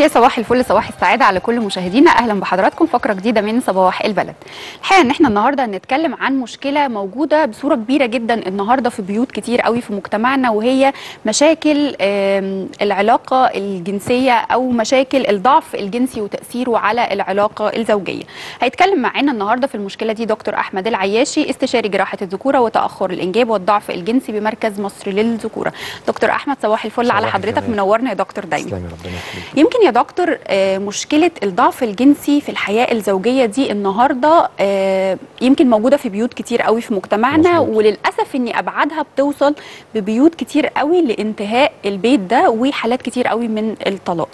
يا صباح الفل صباح السعادة على كل مشاهدينا. أهلا بحضراتكم فقرة جديدة من صباح البلد. الحقيقة إن إحنا النهاردة هنتكلم عن مشكلة موجودة بصورة كبيرة جدا النهاردة في بيوت كتير قوي في مجتمعنا وهي مشاكل العلاقة الجنسية أو مشاكل الضعف الجنسي وتأثيره على العلاقة الزوجية. هيتكلم معانا النهاردة في المشكلة دي دكتور أحمد العياشي استشاري جراحة الذكورة وتأخر الإنجاب والضعف الجنسي بمركز مصر للذكورة. دكتور أحمد صباح الفل على صباح حضرتك. الجمال. منورنا يا دكتور دايما. يمكن يا دكتور آه، مشكلة الضعف الجنسي في الحياة الزوجية دي النهاردة آه، يمكن موجودة في بيوت كتير قوي في مجتمعنا مظبوط. وللأسف إن أبعادها بتوصل ببيوت كتير قوي لانتهاء البيت ده وحالات كتير قوي من الطلاق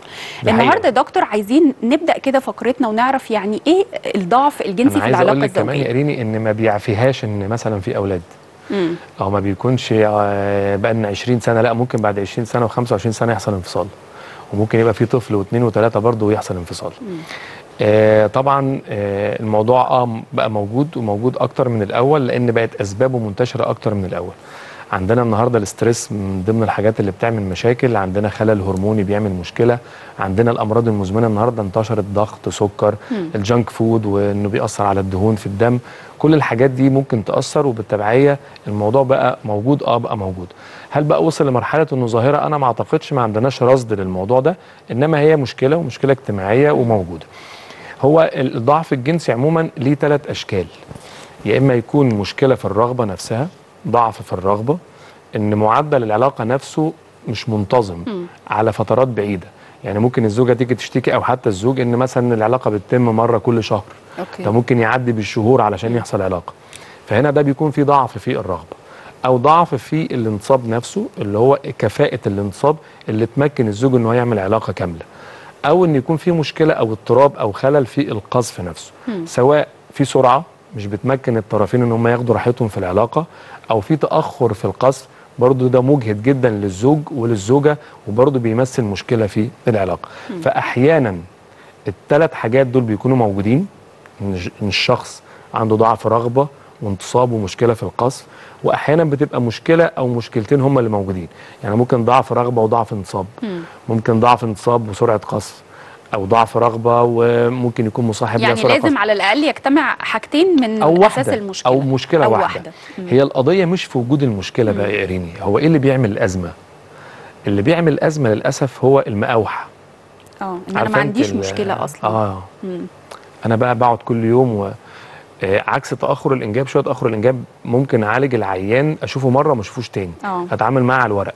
النهاردة. يا دكتور عايزين نبدأ كده فقرتنا ونعرف يعني إيه الضعف الجنسي في العلاقة لك كمان يا الزوجية ريني إن ما بيعفيهاش إن مثلا في أولاد مم. أو ما بيكونش بقى لنا 20 سنة لأ ممكن بعد 20 سنة و25 سنة يحصل انفصال وممكن يبقى في طفل واثنين وثلاثة برضه ويحصل انفصال. آه طبعا آه الموضوع آه بقى موجود وموجود أكتر من الأول لأن بقت أسبابه منتشرة أكتر من الأول. عندنا النهارده ال stress من ضمن الحاجات اللي بتعمل مشاكل عندنا خلل هرموني بيعمل مشكلة عندنا الأمراض المزمنة النهارده انتشرت ضغط سكر ال junk food وإنه بيأثر على الدهون في الدم. كل الحاجات دي ممكن تأثر وبالتبعية الموضوع بقى موجود آه بقى موجود. هل بقى وصل لمرحلة إنه ظاهرة؟ أنا ما أعتقدش ما عندناش رصد للموضوع ده إنما هي مشكلة ومشكلة اجتماعية وموجودة. هو الضعف الجنسي عموما ليه ثلاث أشكال. يا إما يكون مشكلة في الرغبة نفسها ضعف في الرغبة إن معدل العلاقة نفسه مش منتظم على فترات بعيدة. يعني ممكن الزوجة تيجي تشتكي أو حتى الزوج إن مثلا العلاقة بتتم مرة كل شهر. أوكي. ده ممكن يعدي بالشهور علشان يحصل علاقة. فهنا ده بيكون في ضعف في الرغبة أو ضعف في الانصاب نفسه اللي هو كفاءة الانصاب اللي تمكن الزوج ان هو يعمل علاقة كاملة. أو إن يكون في مشكلة أو اضطراب أو خلل في القذف نفسه. سواء في سرعة مش بتمكن الطرفين إن هم ياخدوا راحتهم في العلاقة أو في تأخر في القذف برضه ده مجهد جدا للزوج وللزوجة وبرضه بيمثل مشكلة في العلاقة. فاحيانا الثلاث حاجات دول بيكونوا موجودين إن الشخص عنده ضعف رغبة وانتصاب ومشكلة في القذف واحيانا بتبقى مشكلة أو مشكلتين هما اللي موجودين. يعني ممكن ضعف رغبة وضعف انتصاب. ممكن ضعف انتصاب وسرعة قذف أو ضعف رغبة وممكن يكون مصاحب يعني لازم. على الأقل يجتمع حاجتين من أو أساس واحدة. المشكلة. أو مشكلة أو واحدة, هي القضية مش في وجود المشكلة بقى يا ريني هو إيه اللي بيعمل الازمه اللي بيعمل الازمه للأسف هو المقاوحة. آه أنا عارفة ما عنديش مشكلة أصلا. آه. أنا بقى بقعد كل يوم و آه، عكس تأخر الإنجاب شوية تأخر الإنجاب ممكن أعالج العيان أشوفه مرة ما أشوفوش تاني. آه. أتعامل معاه على الورق.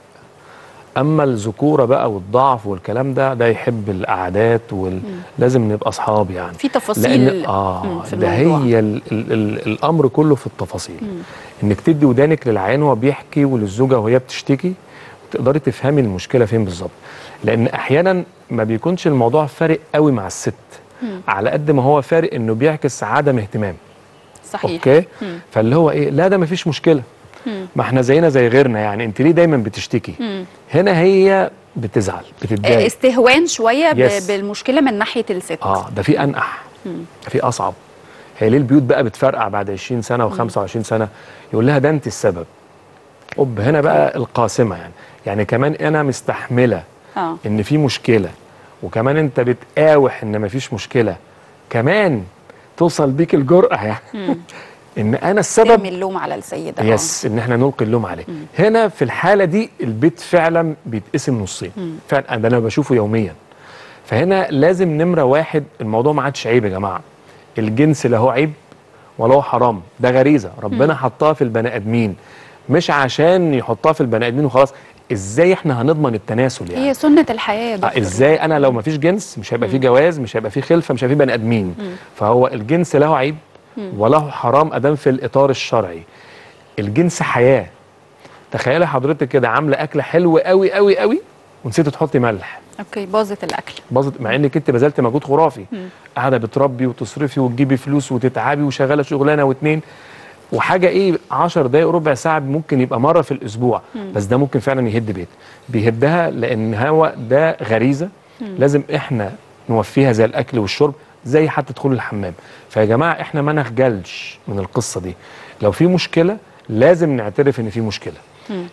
أما الذكوره بقى والضعف والكلام ده ده يحب القعدات ولازم نبقى أصحاب يعني. في تفاصيل لأن آه مم، في ده. هي ال ال ال الأمر كله في التفاصيل. إنك تدي ودانك للعيان وهو بيحكي وللزوجة وهي بتشتكي تقدري تفهمي المشكلة فين بالظبط. لأن أحيانا ما بيكونش الموضوع فارق قوي مع الست على قد ما هو فارق إنه بيعكس عدم اهتمام. صحيح. okay؟ فاللي هو إيه لا ده مفيش مشكلة. ما إحنا زينا زي غيرنا يعني. انت ليه دايما بتشتكي؟ هنا هي بتزعل آه، بتتضايق استهوان شوية yes. بالمشكلة من ناحية الست. آه ده في أنقح. ده في أصعب. هي ليه البيوت بقى بتفرقع بعد 20 سنة و25 سنة؟ يقول لها ده انت السبب. أوب هنا بقى القاسمة يعني. يعني كمان أنا مستحملة آه. إن في مشكلة وكمان أنت بتقاوح إن مفيش مشكلة كمان توصل بيك الجرأة يعني. إن أنا السبب اللوم على السيده آه. يس إن إحنا نلقي اللوم عليه. هنا في الحالة دي البيت فعلا بيتقسم نصين. فعلا أنا بشوفه يوميا. فهنا لازم نمرة واحد الموضوع ما عادش عيب يا جماعة. الجنس لا هو عيب ولا هو حرام. ده غريزة. ربنا حطها في البني آدمين. مش عشان يحطها في البني آدمين وخلاص. إزاي إحنا هنضمن التناسل يعني؟ هي سنة الحياة يا آه، دكتور. إزاي؟ أنا لو ما فيش جنس مش هيبقى في جواز مش هيبقى في خلفة مش هيبقى في بني آدمين. فهو الجنس له عيب. وله حرام أدام في الإطار الشرعي. الجنس حياة. تخيلي حضرتك كده عاملة أكلة حلوة قوي قوي قوي ونسيتي تحطي ملح. أوكي باظت الأكل. باظت مع إنك أنت بذلت مجهود خرافي. قاعدة بتربي وتصرفي وتجيبي فلوس وتتعبي وشغالة شغلانة واتنين. وحاجة إيه 10 دقايق ربع ساعة ممكن يبقى مرة في الأسبوع. بس ده ممكن فعلا يهد بيت. بيهدها لأن هو ده غريزة. لازم إحنا نوفيها زي الأكل والشرب. زي حتى دخول الحمام. فيا جماعة إحنا ما نخجلش من القصة دي. لو في مشكلة لازم نعترف إن في مشكلة.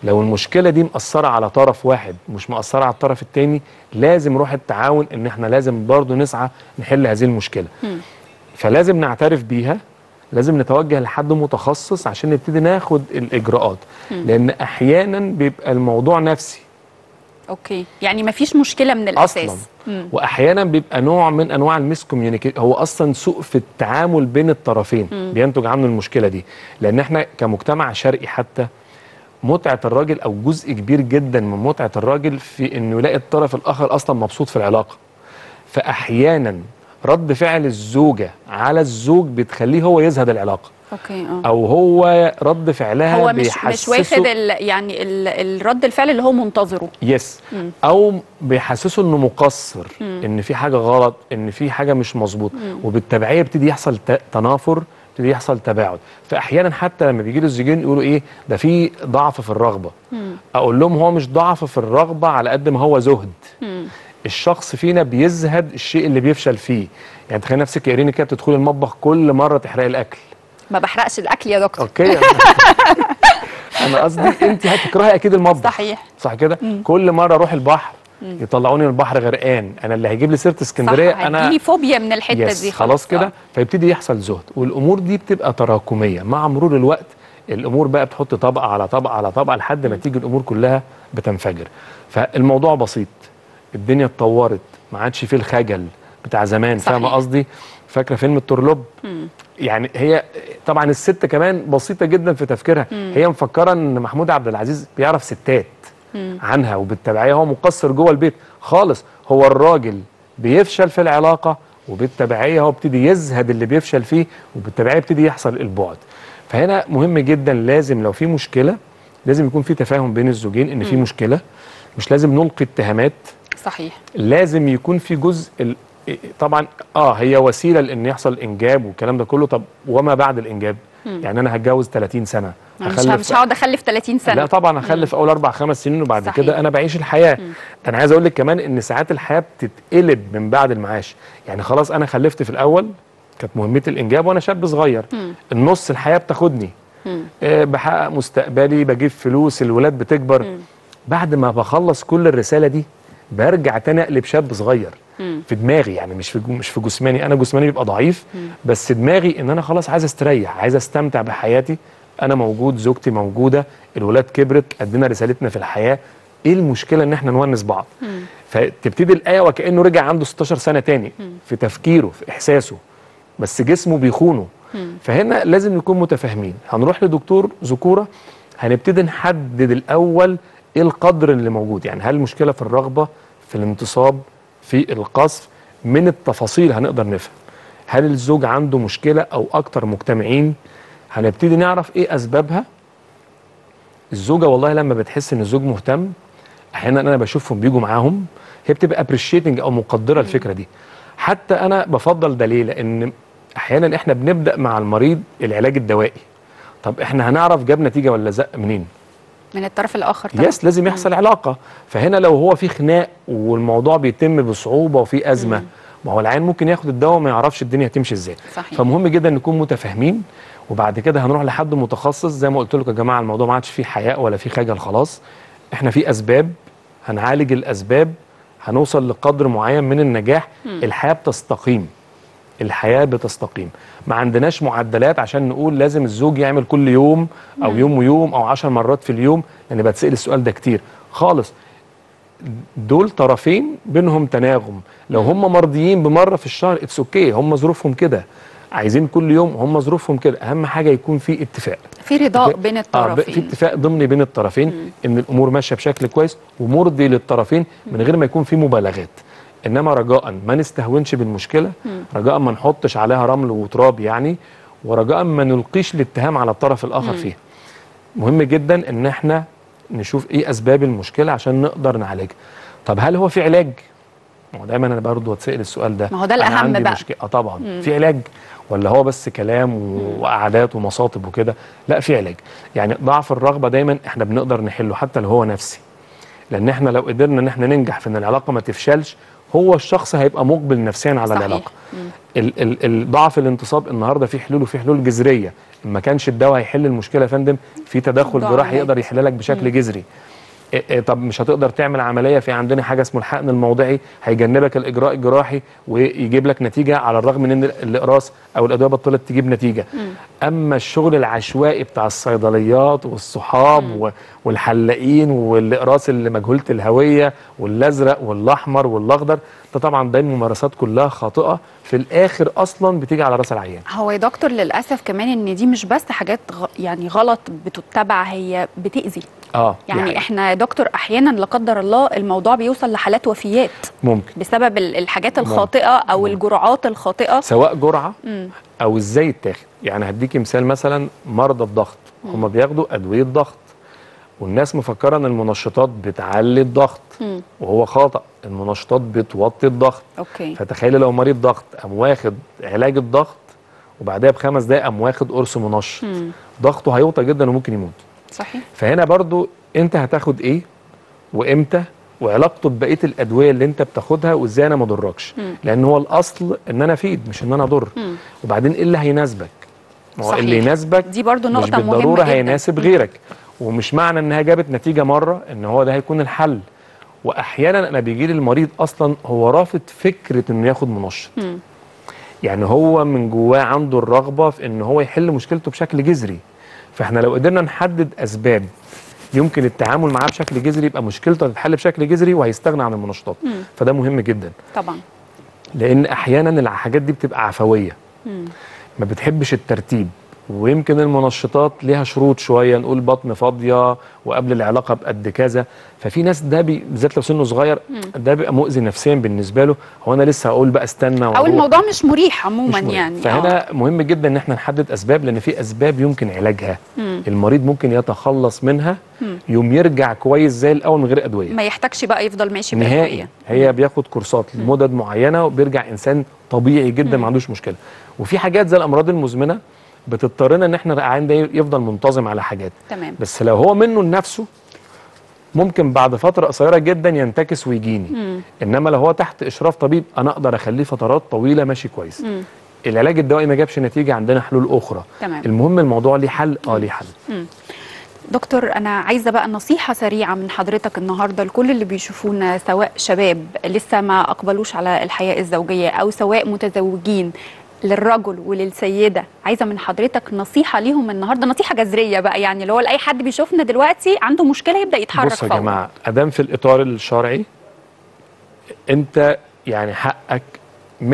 لو المشكلة دي مأثرة على طرف واحد مش مأثرة على الطرف التاني لازم روح التعاون إن إحنا لازم برضو نسعى نحل هذه المشكلة. فلازم نعترف بيها لازم نتوجه لحد متخصص عشان نبتدي ناخد الإجراءات. لأن أحيانا بيبقى الموضوع نفسي. okay. يعني ما فيش مشكلة من الأساس. أصلا. واحيانا بيبقى نوع من أنواع communication هو أصلا سوء في التعامل بين الطرفين. بينتج عنه المشكلة دي. لأن إحنا كمجتمع شرقي حتى متعة الراجل أو جزء كبير جدا من متعة الراجل في إنه يلاقي الطرف الآخر أصلا مبسوط في العلاقة. فاحيانا رد فعل الزوجة على الزوج بتخليه هو يزهد العلاقة. okay آه. أو هو رد فعلها هو مش مش واخد ال يعني ال الرد الفعل اللي هو منتظره. yes أو بيحسسه إنه مقصر إن في حاجة غلط إن في حاجة مش مظبوط. وبالتبعية بيبتدي يحصل ت- تنافر بيبتدي يحصل تباعد. فاحيانا حتى لما بيجي له الزوجين يقولوا إيه ده في ضعف في الرغبة. أقول لهم هو مش ضعف في الرغبة على قد ما هو زهد. الشخص فينا بيزهد الشيء اللي بيفشل فيه. يعني تخيل نفسك يا ريني كده تدخلي المطبخ كل مرة تحرقي الأكل. ما بحرقش الأكل يا دكتور. أوكي. أنا قصدي أنت هتكرهي أكيد المطبخ. صحيح. صح كده؟ كل مرة أروح البحر يطلعوني من البحر غرقان. أنا اللي هيجيب لي سيرة اسكندرية أنا هتجيلي فوبيا من الحتة يس دي. خلاص كده. فيبتدي يحصل زهد. والأمور دي بتبقى تراكمية. مع مرور الوقت الأمور بقى بتحط طبقة على طبقة على طبقة لحد ما تيجي الأمور كلها بتنفجر. فالموضوع بسيط. الدنيا اتطورت. ما عادش فيه الخجل بتاع زمان. فاهمة قصدي؟ فاكرة فيلم الترلب يعني هي طبعا الست كمان بسيطة جدا في تفكيرها. هي مفكرة إن محمود عبد العزيز بيعرف ستات عنها وبالتبعيه هو مقصر جوه البيت. خالص هو الراجل بيفشل في العلاقة وبالتبعيه هو ابتدي يزهد اللي بيفشل فيه وبالتبعيه ابتدي يحصل البعد. فهنا مهم جدا لازم لو في مشكلة لازم يكون في تفاهم بين الزوجين إن في مشكلة. مش لازم نلقي اتهامات. صحيح. لازم يكون في جزء. طبعا آه هي وسيلة لإن يحصل إنجاب والكلام ده كله. طب وما بعد الإنجاب؟ يعني أنا هتجوز 30 سنة. مش مش هقعد أخلف 30 سنة. لا طبعا هخلف أول أربع خمس سنين وبعد صحيح. كده أنا بعيش الحياة. أنا عايز أقول لك كمان إن ساعات الحياة بتتقلب من بعد المعاش. يعني خلاص أنا خلفت في الأول كانت مهمتي الإنجاب وأنا شاب صغير. النص الحياة بتاخدني. آه بحقق مستقبلي بجيب فلوس الولاد بتكبر. بعد ما بخلص كل الرسالة دي برجع تاني أقلب شاب صغير في دماغي يعني مش في مش في جسماني أنا جسماني بيبقى ضعيف بس دماغي إن أنا خلاص عايز أستريح عايز أستمتع بحياتي أنا موجود زوجتي موجودة الولاد كبرت ادينا رسالتنا في الحياة إيه المشكلة إن إحنا نونس بعض؟ فتبتدي الآية وكأنه رجع عنده 16 سنة تاني في تفكيره في إحساسه بس جسمه بيخونه. فهنا لازم نكون متفاهمين. هنروح لدكتور ذكورة هنبتدي نحدد الأول إيه القدر اللي موجود يعني هل المشكلة في الرغبة في الانتصاب في القذف من التفاصيل هنقدر نفهم. هل الزوج عنده مشكلة أو أكتر مجتمعين؟ هنبتدي نعرف إيه أسبابها. الزوجة والله لما بتحس إن الزوج مهتم أحيانا أنا بشوفهم بيجوا معاهم هي بتبقى appreciating أو مقدرة الفكرة دي. حتى أنا بفضل ده ليه لأن أحيانا إحنا بنبدأ مع المريض العلاج الدوائي. طب إحنا هنعرف جاب نتيجة ولا زق منين؟ من الطرف الآخر طبعا. yes لازم يحصل علاقة. فهنا لو هو في خناق والموضوع بيتم بصعوبة وفي أزمة ما هو العيان ممكن ياخد الدواء وما يعرفش الدنيا هتمشي إزاي. صحيح. فمهم جدا نكون متفاهمين وبعد كده هنروح لحد متخصص. زي ما قلت لكم يا جماعة الموضوع ما عادش فيه حياء ولا فيه خجل خلاص. إحنا في أسباب هنعالج الأسباب هنوصل لقدر معين من النجاح. الحياة بتستقيم. الحياة بتستقيم. ما عندناش معدلات عشان نقول لازم الزوج يعمل كل يوم أو يوم ويوم أو عشر مرات في اليوم لأن بتسال السؤال ده كتير. خالص. دول طرفين بينهم تناغم. لو هم مرضيين بمرة في الشهر it's okay هم ظروفهم كده. عايزين كل يوم هم ظروفهم كده. أهم حاجة يكون في اتفاق. في رضاء بين آه الطرفين في اتفاق ضمني بين الطرفين إن الأمور ماشية بشكل كويس ومرضي للطرفين من غير ما يكون في مبالغات. إنما رجاء. ما نستهونش بالمشكلة. رجاء ما نحطش عليها رمل وتراب يعني ورجاء ما نلقيش الاتهام على الطرف الآخر فيها. مهم جدا إن إحنا نشوف إيه أسباب المشكلة عشان نقدر نعالجها. طب هل هو في علاج؟ ما هو دايما أنا برضه اتسال السؤال ده. ما هو ده عندي بقى. مشكلة. آه طبعا. في علاج؟ ولا هو بس كلام وقعدات ومصاطب وكده؟ لا في علاج. يعني ضعف الرغبة دايما إحنا بنقدر نحله حتى لو هو نفسي. لأن إحنا لو قدرنا إن إحنا ننجح في إن العلاقة ما تفشلش هو الشخص هيبقى مقبل نفسيا على صحيح. العلاقة. ال- ال- ال- ضعف الانتصاب النهارده في حلول وفي حلول جذرية. ما كانش الدواء هيحل المشكلة يا فندم في تدخل جراحي. يقدر يحلها لك بشكل جذري. إيه إيه طب مش هتقدر تعمل عملية في عندنا حاجة اسمه الحقن الموضعي هيجنبك الإجراء الجراحي ويجيب لك نتيجة على الرغم من إن الإقراص أو الأدوية بطلت تجيب نتيجة. أما الشغل العشوائي بتاع الصيدليات والصحاب والحلاقين والإقراص اللي مجهولة الهوية والازرق والأحمر والأخضر ده طبعا ده الممارسات كلها خاطئة. في الآخر أصلا بتيجي على رأس العيان. هو يا دكتور للأسف كمان إن دي مش بس حاجات غ... يعني غلط بتتبع هي بتأذي. آه يعني إحنا يا دكتور أحيانا لا قدر الله الموضوع بيوصل لحالات وفيات. ممكن. بسبب ال- الحاجات ممكن. الخاطئة أو ممكن. الجرعات الخاطئة. سواء جرعة مم. أو إزاي يتاخد. يعني هديكي مثال مثلا مرضى الضغط. هم بياخدوا أدوية ضغط. والناس مفكرة إن المنشطات بتعلي الضغط. وهو خطا المنشطات بتوطي الضغط. أوكي. فتخيلي لو مريض ضغط قام واخد علاج الضغط وبعدها بخمس دقايق قام واخد قرص منشط. ضغطه هيوطى جدا وممكن يموت. صحيح. فهنا برضو أنت هتاخد إيه؟ وإمتى؟ وعلاقته ببقية الأدوية اللي أنت بتاخدها وإزاي أنا ما أضركش. لأن هو الأصل إن أنا أفيد مش إن أنا أضر. وبعدين إيه اللي هيناسبك؟ ما هو. اللي يناسبك دي برضو مش نقطة مهمة بالضرورة جدا. هيناسب غيرك. ومش معنى إنها جابت نتيجة مرة إن هو ده هيكون الحل. وأحيانا أنا بيجي لي المريض أصلا هو رافض فكرة إنه ياخد منشط. مم. يعني هو من جواه عنده الرغبة في إن هو يحل مشكلته بشكل جذري. فإحنا لو قدرنا نحدد أسباب يمكن التعامل معاه بشكل جذري يبقى مشكلته هتتحل بشكل جذري وهيستغنى عن المنشطات. فده مهم جدا. طبعا. لأن أحيانا الحاجات دي بتبقى عفوية. مم. ما بتحبش الترتيب. ويمكن المنشطات ليها شروط شوية نقول بطن فاضية وقبل العلاقة بقد كذا. ففي ناس ده بالذات لو سنه صغير ده بيبقى مؤذي نفسيا بالنسبة له. هو أنا لسه هقول بقى استنى أو. الموضوع مش مريح عموما مش مهم. يعني. فهنا مهم جدا إن إحنا نحدد أسباب لأن في أسباب يمكن علاجها. مم. المريض ممكن يتخلص منها مم. يوم يرجع كويس زي الأول من غير أدوية. ما يحتاجش بقى يفضل ماشي نهائي. هي بياخد كورسات لمدد معينة وبيرجع إنسان طبيعي جدا ما عندوش مشكلة. وفي حاجات زي الأمراض المزمنة بتضطرنا إن إحنا العيان ده يفضل منتظم على حاجات. تمام. بس لو هو منه لنفسه ممكن بعد فترة قصيرة جدا ينتكس ويجيني. مم. إنما لو هو تحت إشراف طبيب أنا أقدر أخليه فترات طويلة ماشي كويس. مم. العلاج الدوائي ما جابش نتيجة عندنا حلول أخرى. تمام. المهم الموضوع ليه حل؟ آه ليه حل. دكتور أنا عايزة بقى نصيحة سريعة من حضرتك النهارده لكل اللي بيشوفونا سواء شباب لسه ما أقبلوش على الحياة الزوجية أو سواء متزوجين. للرجل وللسيدة عايزة من حضرتك نصيحة ليهم النهارده نصيحة جذرية بقى يعني اللي هو لأي حد بيشوفنا دلوقتي عنده مشكلة يبدأ يتحرك بصوا يا. جماعة أدام في الإطار الشرعي أنت يعني حقك 100%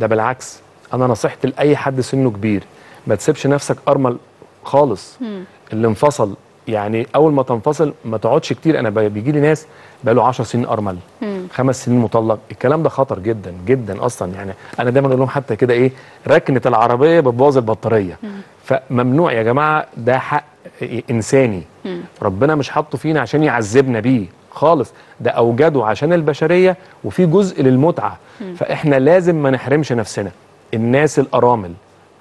ده بالعكس أنا نصيحتي لأي حد سنه كبير ما تسيبش نفسك أرمل خالص مم. اللي انفصل يعني أول ما تنفصل ما تقعدش كتير. أنا بيجي لي ناس بقى له 10 سنين أرمل مم. خمس سنين مطلق. الكلام ده خطر جدا جدا أصلا. يعني أنا دايما أقول لهم حتى كده إيه ركنة العربية بتبوظ البطارية. فممنوع يا جماعة ده حق إنساني. مم. ربنا مش حاطه فينا عشان يعذبنا بيه. خالص ده أوجده عشان البشرية وفي جزء للمتعة. فإحنا لازم ما نحرمش نفسنا. الناس الأرامل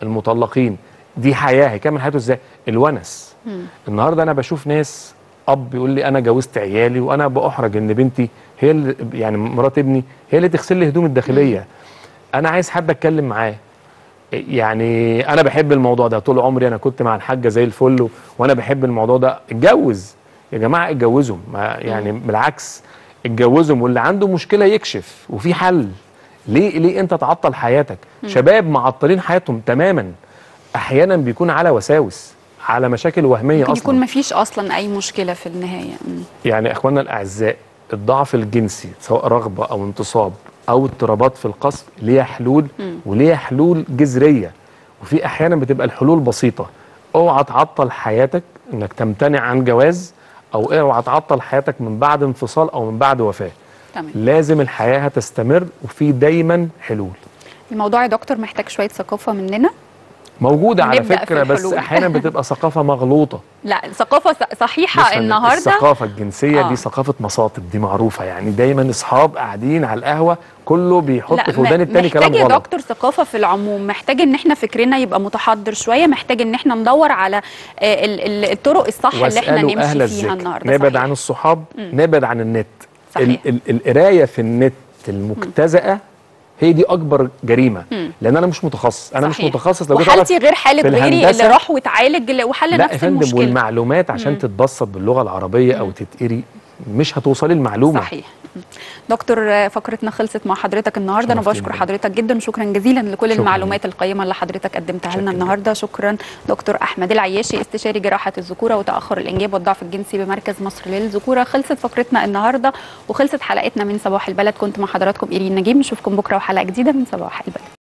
المطلقين دي حياة. هيكمل حياته إزاي؟ الونس. مم. النهارده أنا بشوف ناس اب بيقول لي أنا جوزت عيالي وأنا بأحرج ان بنتي هي اللي يعني مرات ابني هي اللي تغسل لي هدوم الداخلية. أنا عايز حد اتكلم معاه. يعني أنا بحب الموضوع ده طول عمري أنا كنت مع الحاجة زي الفل و- وأنا بحب الموضوع ده. اتجوز. يا جماعة اتجوزهم يعني بالعكس اتجوزهم واللي عنده مشكلة يكشف. وفي حل. ليه ليه انت تعطل حياتك؟ شباب معطلين حياتهم تماما. أحيانا بيكون على وساوس. على مشاكل وهمية ممكن أصلا يكون ما فيش أصلا أي مشكلة في النهاية. يعني إخواننا الأعزاء الضعف الجنسي سواء رغبة أو انتصاب أو اضطرابات في القصف ليها حلول. وليها حلول جذرية. وفي أحيانا بتبقى الحلول بسيطة. أوعى تعطل حياتك إنك تمتنع عن جواز أو أوعى تعطل حياتك من بعد انفصال أو من بعد وفاة. تمام. لازم الحياة هتستمر وفي دايما حلول. الموضوع يا دكتور محتاج شوية ثقافة مننا. موجودة على فكرة بس. أحيانا بتبقى ثقافة مغلوطة. لا ثقافة صحيحة النهارده. الثقافة الجنسية آه. دي ثقافة مصاطب دي معروفة يعني. دايما أصحاب قاعدين على القهوة كله بيحط في ودان التاني كلام محتاج يا غلط. دكتور ثقافة في العموم. محتاج إن إحنا فكرنا يبقى متحضر شوية. محتاج إن إحنا ندور على آه، ال- ال- الطرق الصح اللي إحنا نمشي فيها النهارده. نبعد. عن الصحاب. نبعد عن النت. القراية في النت المجتزأه هي دي أكبر جريمة. لأن أنا مش متخصص. أنا صحيح. مش متخصص. لو وحالتي أعرف غير حالة غيري اللي راح واتعالج وحل لا يا نفس فندم المشكلة. والمعلومات عشان تتبسط باللغة العربية أو تتقري مش هتوصلي المعلومة. صحيح. دكتور فقرتنا خلصت مع حضرتك النهارده. أنا بشكر. حضرتك جدا. شكرا جزيلا لكل شكراً. المعلومات القيمة اللي حضرتك قدمتها لنا. النهارده. شكرا دكتور أحمد العياشي استشاري جراحة الذكورة وتأخر الإنجاب والضعف الجنسي بمركز مصر للذكورة. خلصت فقرتنا النهارده وخلصت حلقتنا من صباح البلد. كنت مع حضراتكم إيرين نجيب. نشوفكم بكرة وحلقة جديدة من صباح البلد.